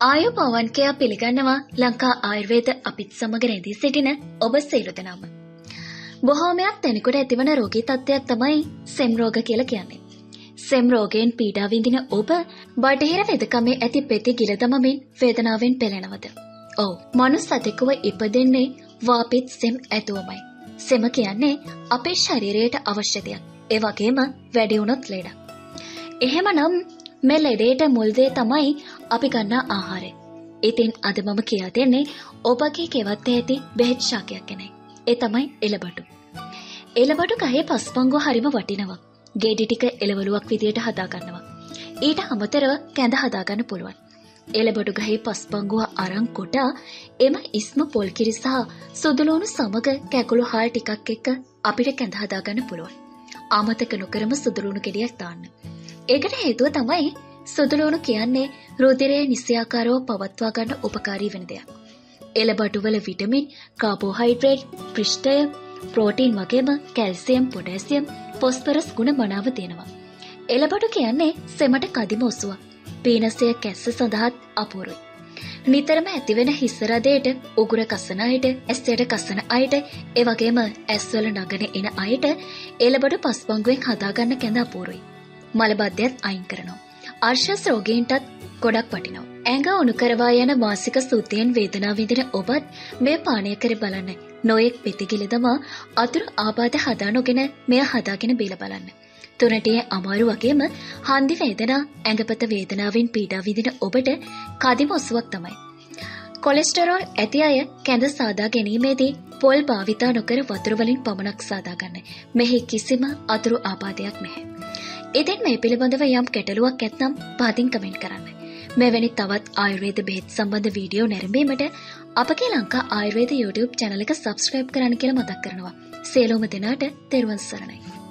ආයුපවන්කයා පිළිගන්නවා ලංකා ආයුර්වේද අපිත් සමග රැඳී සිටින ඔබ සියලු දෙනාම. බොහෝමයක් දෙනෙකුට ඇතිවන රෝගී තත්ත්වයක් තමයි සෙම් රෝග කියලා කියන්නේ. සෙම් රෝගයෙන් පීඩා විඳින ඔබ බටහිර වෙදකමේ ඇති පෙති ගිල දමමින් වේදනාවෙන් පෙළෙනවද? ඔව්. මනුස්ස සතෙකුව ඉපදෙන්නේ වාපිත් සෙම් ඇතුවමයි. සෙම කියන්නේ අපේ ශරීරයට අවශ්‍ය දෙයක්. ඒ වගේම වැඩි වුණොත් ලෙඩක්. එහෙමනම් මේ ලෙඩේට මුල් දේ තමයි අපි ගන්නා ආහාරය. ඉතින් අද මම කියා දෙන්නේ ඔබගේ කෙවත් ඇති බෙහෙත් ශාකයක් ගැනයි. ඒ තමයි එළබඩු. එළබඩු ගහේ පස්පංගුව හරිම වටිනවා. ගෙඩි ටික එළවලුවක් විදියට හදා ගන්නවා. ඊට අමතරව කැඳ හදාගන්න පුළුවන්. එළබඩු ගහේ පස්පංගුව අරන් කොට එම ඉස්ම පොල් කිරි සහ සුදුලෝණු සමග කැකුළු හාල් ටිකක් එක්ක අපිට කැඳ හදාගන්න පුළුවන්. අමතක නොකරම සුදුලුණු ගෙඩියක් දාන්න. ඒකට හේතුව තමයි සුදුලුණු කියන්නේ රුධිරය නිසියාකාරව පවත්වා ගන්න උපකාරී වෙන දෙයක්. එළබඩුවල විටමින්, කාබෝහයිඩ්‍රේට්, පෘෂ්ඨය, ප්‍රෝටීන් වගේම කැල්සියම්, පොටෑසියම්, ෆොස්ෆරස් ගුණ මනාව තියෙනවා. එළබඩු කියන්නේ සෙමට කදිම ඔසුවක්. පීනසය කැස්ස සඳහාත් අපූරුයි. නිතරම ඇතිවෙන හිස්සරදයට උගුර කසන අයට ඇස්සයට කසන අයට එවගේම ඇස්වල නගන එන අයට එළබඩු පස්පංගුවෙන් හදාගන්න කැඳ අපූරුයි. මලබද්ධයත් අයින් කරනවා. අර්ශස් රෝගීන්ටත් ගොඩක් වටිනවා. ඇඟ උණු කරවා යන මාසික සූතියෙන් වේදනා විඳින ඔබත් මේ පානය කර බලන්න. නොයෙක් පිතිගිලි දමා අතුරු ආබාධ හදා නොගෙන මෙය හදාගෙන බීල බලන්න. තුනටිය අමාරු වගේම හන්දි වේදනා ඇඟපත වේදනාවෙන් පීඩා විදින ඔබට කදිම ඔසුවක් තමයි. කොලෙස්ටරෝල් ඇති අය කැඳ සාදා ගැනීමේදී පොල් භාවිතා නොකර වතුරවලින් පමණක් සාදාගන්න. මෙහි කිසිම අතුරු ආබාධයක් නැහැ. ඉතින් මේ පිළිබඳව යම් ගැටලුවක් ඇත්නම් පහතින් කමෙන්ට් කරන්න. මෙවැනි තවත් ආයුර්වේද බෙහෙත් සම්බන්ධ වීඩියෝ නැරඹීමට අපගේ ලංකා ආයුර්වේද YouTube චැනල එක සබස්ක්‍රයිබ් කරන්න කියලා මතක් කරනවා. සියලුම දෙනාට තෙරුවන් සරණයි.